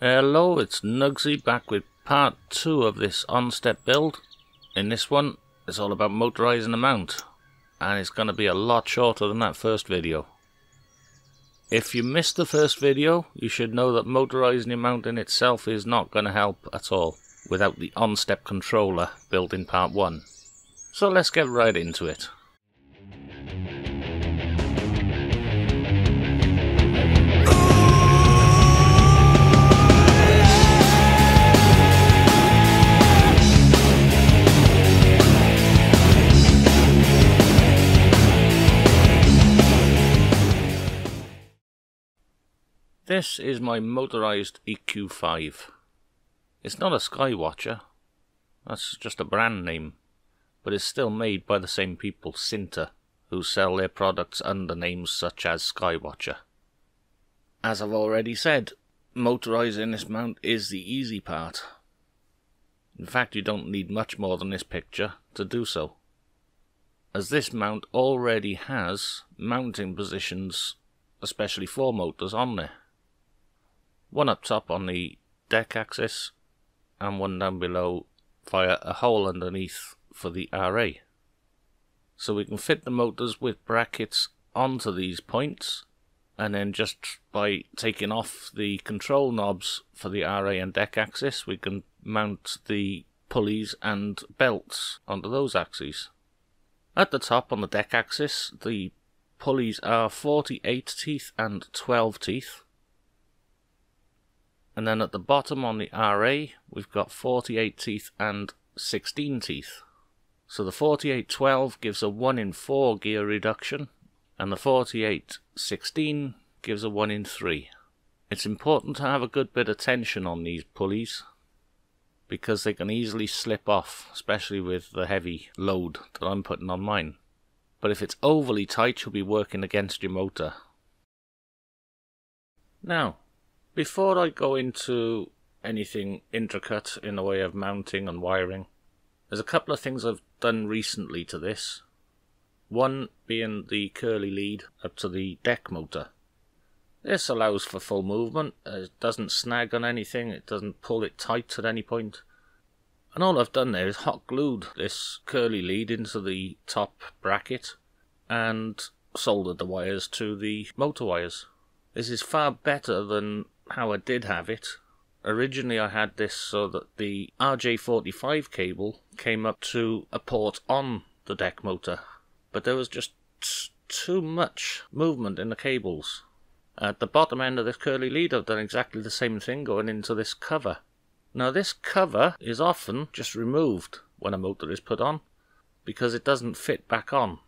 Hello, it's Nugsy back with part 2 of this OnStep build. In this one, it's all about motorizing the mount, and it's going to be a lot shorter than that first video. If you missed the first video, you should know that motorizing your mount in itself is not going to help at all without the OnStep controller built in part 1. So let's get right into it. This is my motorised EQ5. It's not a Skywatcher, that's just a brand name, but it's still made by the same people, Synta, who sell their products under names such as Skywatcher. As I've already said, motorising this mount is the easy part. In fact, you don't need much more than this picture to do so, as this mount already has mounting positions, especially for motors, on there one up top on the Dec axis and one down below via a hole underneath for the RA. So we can fit the motors with brackets onto these points and then just by taking off the control knobs for the RA and Dec axis we can mount the pulleys and belts onto those axes. At the top on the Dec axis the pulleys are 48 teeth and 12 teeth and then at the bottom on the RA, we've got 48 teeth and 16 teeth. So the 4812 gives a 1 in 4 gear reduction, and the 4816 gives a 1 in 3. It's important to have a good bit of tension on these pulleys, because they can easily slip off, especially with the heavy load that I'm putting on mine. But if it's overly tight, you'll be working against your motor. Now, before I go into anything intricate in the way of mounting and wiring, there's a couple of things I've done recently to this. One being the curly lead up to the Dec motor. This allows for full movement, uh, it doesn't snag on anything, it doesn't pull it tight at any point. And all I've done there is hot glued this curly lead into the top bracket and soldered the wires to the motor wires. This is far better than how I did have it. Originally, I had this so that the RJ45 cable came up to a port on the Dec motor, but there was just too much movement in the cables. At the bottom end of this curly lead, I've done exactly the same thing going into this cover. Now, this cover is often just removed when a motor is put on because it doesn't fit back on.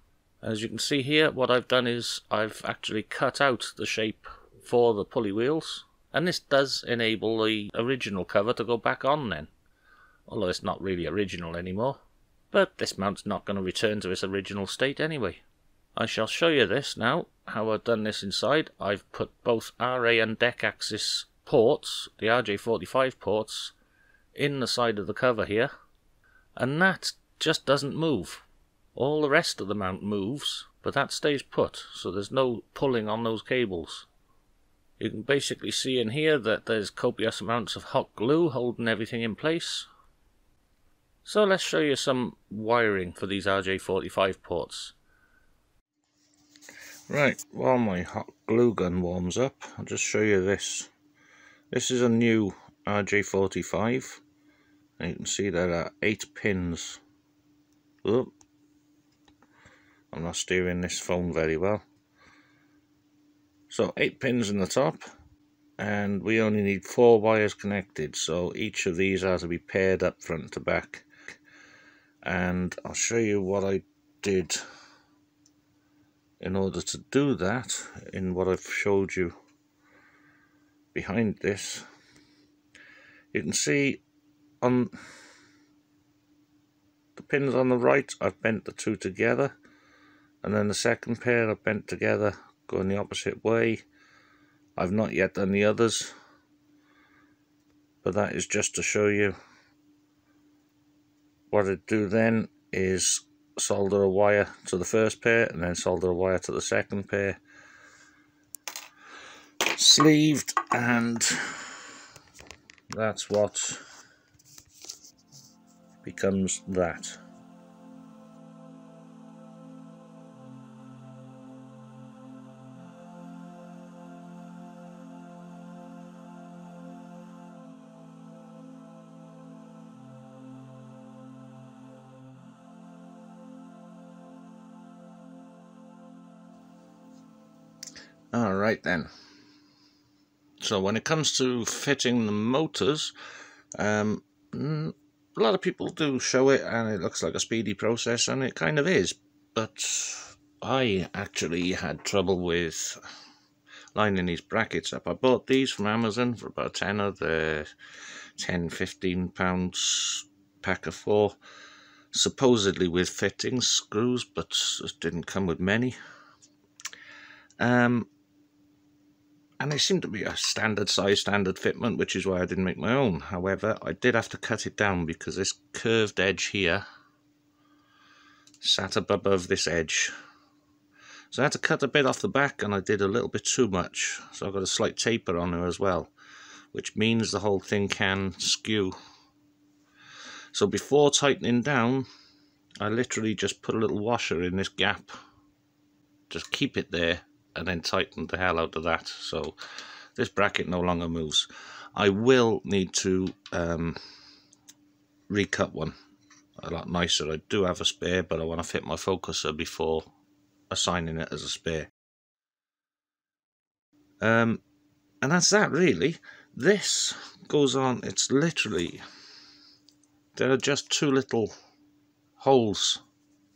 As you can see here, what I've done is I've actually cut out the shape for the pulley wheels and this does enable the original cover to go back on then. Although it's not really original anymore. But this mount's not going to return to its original state anyway. I shall show you this now, how I've done this inside. I've put both RA and Dec axis ports, the RJ45 ports, in the side of the cover here. And that just doesn't move. All the rest of the mount moves, but that stays put, so there's no pulling on those cables. You can basically see in here that there's copious amounts of hot glue holding everything in place. So let's show you some wiring for these RJ45 ports. Right, while my hot glue gun warms up, I'll just show you this. This is a new RJ45. And you can see there are 8 pins. I'm not steering this phone very well. So eight pins in the top and we only need four wires connected. So each of these are to be paired up front to back. And I'll show you what I did in order to do that in what I've showed you behind this. You can see on the pins on the right I've bent the two together. And then the second pair I've bent together going the opposite way. I've not yet done the others, but that is just to show you. What I do then is solder a wire to the first pair and then solder a wire to the second pair. Sleeved and that's what becomes that. All right then. So when it comes to fitting the motors, um, mm, a lot of people do show it and it looks like a speedy process and it kind of is. But I actually had trouble with lining these brackets up. I bought these from Amazon for about 10 of the 10, 15 pounds pack of four supposedly with fittings screws but it didn't come with many um and they seem to be a standard size, standard fitment, which is why I didn't make my own. However, I did have to cut it down because this curved edge here sat up above this edge. So I had to cut a bit off the back and I did a little bit too much. So I've got a slight taper on there as well, which means the whole thing can skew. So before tightening down, I literally just put a little washer in this gap. Just keep it there and then tighten the hell out of that. So this bracket no longer moves. I will need to um, recut one a lot nicer. I do have a spare, but I want to fit my focuser before assigning it as a spare. Um, and that's that really. This goes on, it's literally, there are just two little holes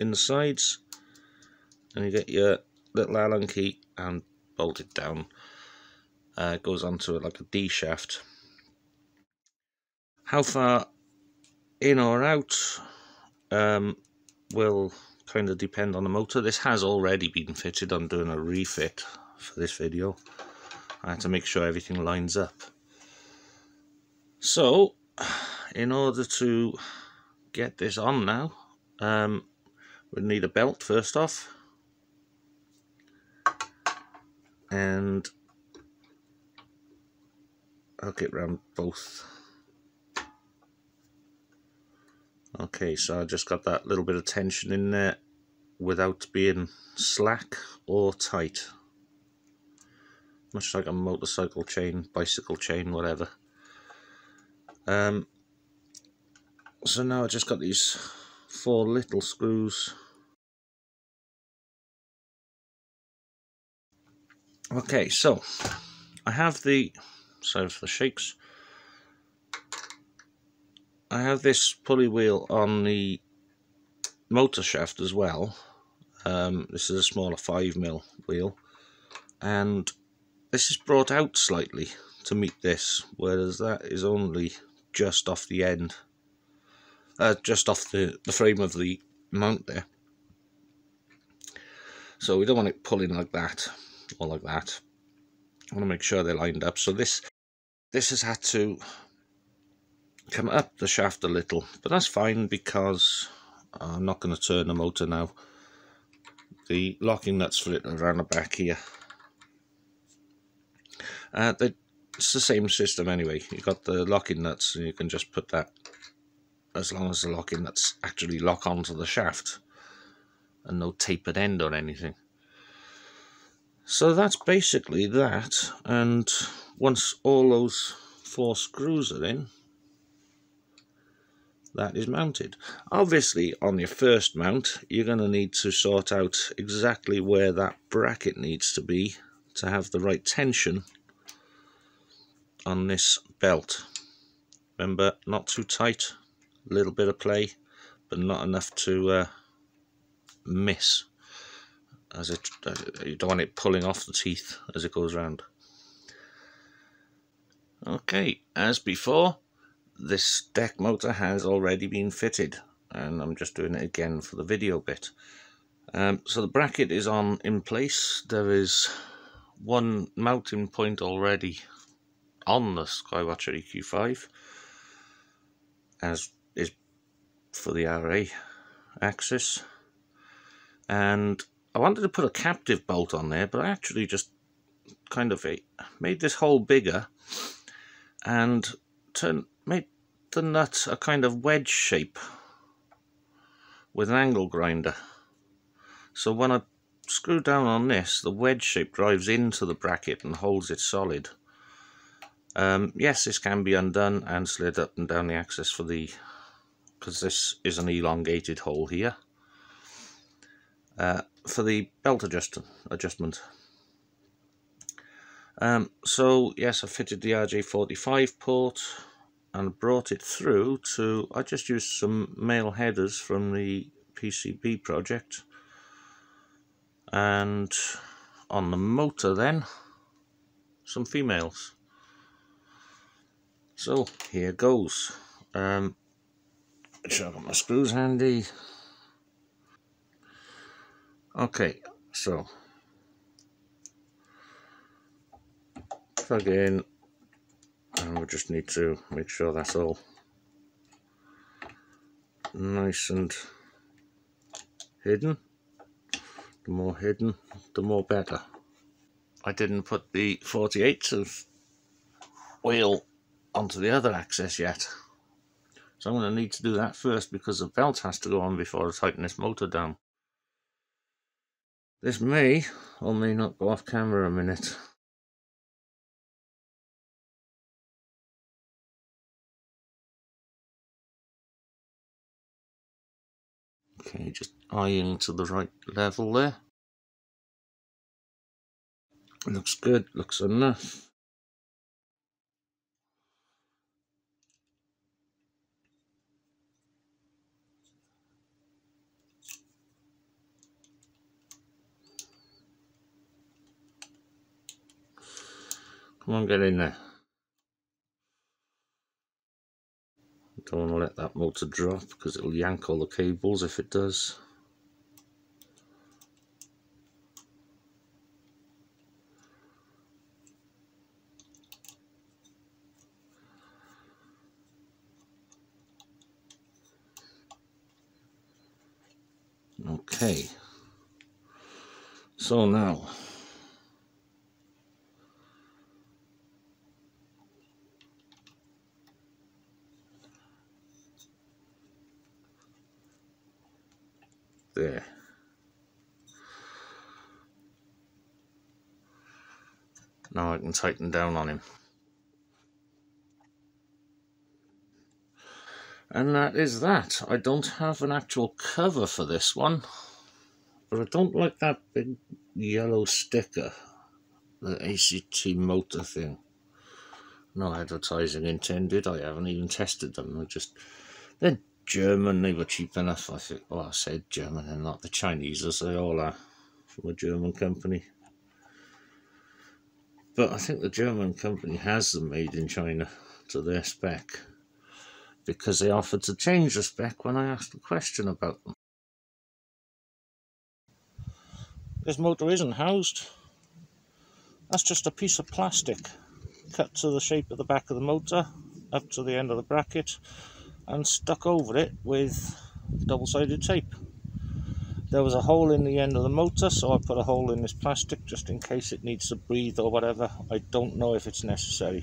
in the sides and you get your little Allen key and bolted down. Uh, goes onto it like a D shaft. How far in or out um, will kind of depend on the motor. This has already been fitted. I'm doing a refit for this video. I had to make sure everything lines up. So, in order to get this on now, um, we need a belt first off. And hook it around both. Okay, so I just got that little bit of tension in there without being slack or tight. Much like a motorcycle chain, bicycle chain, whatever. Um, so now I just got these four little screws Okay, so I have the sorry for the shakes. I have this pulley wheel on the motor shaft as well. Um, this is a smaller 5mm wheel and this is brought out slightly to meet this whereas that is only just off the end uh, just off the, the frame of the mount there so we don't want it pulling like that or like that. I want to make sure they're lined up. So this this has had to come up the shaft a little, but that's fine because I'm not going to turn the motor now. The locking nuts for it around the back here. Uh, it's the same system anyway. You've got the locking nuts and you can just put that as long as the locking nuts actually lock onto the shaft and no tapered end or anything. So that's basically that, and once all those four screws are in, that is mounted. Obviously, on your first mount, you're going to need to sort out exactly where that bracket needs to be to have the right tension on this belt. Remember, not too tight, a little bit of play, but not enough to uh, miss as it uh, you don't want it pulling off the teeth as it goes around Okay, as before, this Dec motor has already been fitted and I'm just doing it again for the video bit. Um, so the bracket is on in place. There is one mounting point already on the Skywatcher EQ5 as is for the RA axis and I wanted to put a captive bolt on there, but I actually just kind of made this hole bigger and turn made the nut a kind of wedge shape with an angle grinder. So when I screw down on this, the wedge shape drives into the bracket and holds it solid. Um, yes, this can be undone and slid up and down the axis for the, because this is an elongated hole here, uh, for the belt adjust adjustment. Um, so yes, I fitted the RJ45 port and brought it through to, I just used some male headers from the PCB project. And on the motor then some females. So here goes. Um sure I've got my screws handy okay so plug in and we just need to make sure that's all nice and hidden. The more hidden the more better. I didn't put the 48 of wheel onto the other axis yet. So I'm going to need to do that first because the belt has to go on before I tighten this motor down this may or may not go off camera a minute Okay, just eyeing to the right level there. Looks good, looks enough. Come on, get in there. Don't want to let that motor drop because it'll yank all the cables if it does. Okay. So now there. Now I can tighten down on him. And that is that. I don't have an actual cover for this one. But I don't like that big yellow sticker. The ACT motor thing. No advertising intended. I haven't even tested them. I just... They're German, they were cheap enough. I think, well, I said German and not the Chinese, as they all are, from a German company. But I think the German company has them made in China to their spec because they offered to change the spec when I asked a question about them. This motor isn't housed. That's just a piece of plastic cut to the shape of the back of the motor up to the end of the bracket and stuck over it with double-sided tape. There was a hole in the end of the motor, so I put a hole in this plastic just in case it needs to breathe or whatever. I don't know if it's necessary.